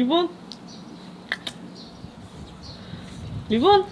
리본 리본